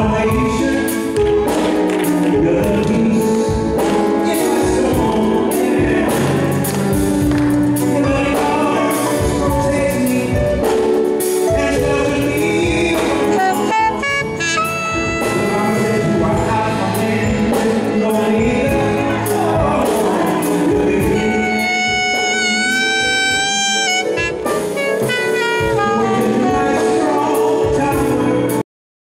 salvation.